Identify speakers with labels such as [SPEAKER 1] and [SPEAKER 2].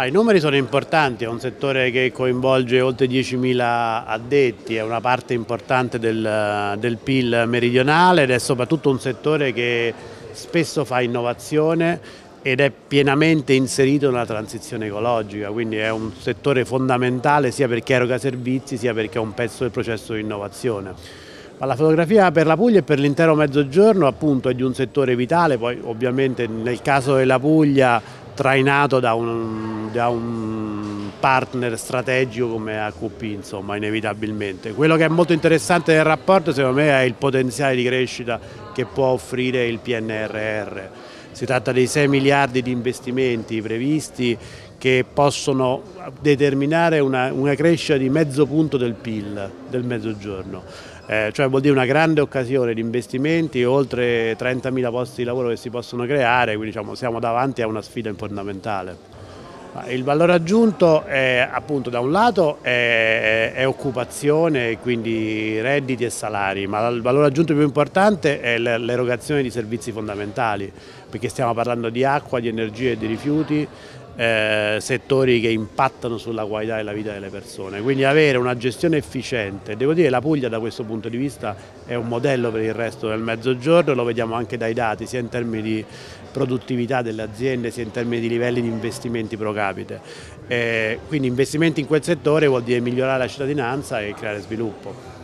[SPEAKER 1] Ah, I numeri sono importanti, è un settore che coinvolge oltre 10.000 addetti, è una parte importante del, del PIL meridionale ed è soprattutto un settore che spesso fa innovazione ed è pienamente inserito nella transizione ecologica, quindi è un settore fondamentale sia perché eroga servizi sia perché è un pezzo del processo di innovazione. Ma la fotografia per la Puglia e per l'intero mezzogiorno appunto è di un settore vitale, poi ovviamente nel caso della Puglia trainato da un, da un, partner strategico come AQP, insomma, inevitabilmente. Quello che è molto interessante del rapporto, secondo me, è il potenziale di crescita che può offrire il PNRR. Si tratta di 6 miliardi di investimenti previsti che possono determinare una, una crescita di mezzo punto del PIL del mezzogiorno. Eh, cioè vuol dire una grande occasione di investimenti, oltre 30.000 posti di lavoro che si possono creare, quindi diciamo, siamo davanti a una sfida fondamentale. Il valore aggiunto è appunto da un lato è, è, occupazione, quindi redditi e salari, ma il valore aggiunto più importante è l'erogazione di servizi fondamentali, perché stiamo parlando di acqua, di energia e di rifiuti, eh, settori che impattano sulla qualità della vita delle persone. Quindi avere una gestione efficiente, devo dire che la Puglia da questo punto di vista è un modello per il resto del mezzogiorno, lo vediamo anche dai dati, sia in termini di produttività delle aziende, sia in termini di livelli di investimenti pro capite. Eh, quindi investimenti in quel settore vuol dire migliorare la cittadinanza e creare sviluppo.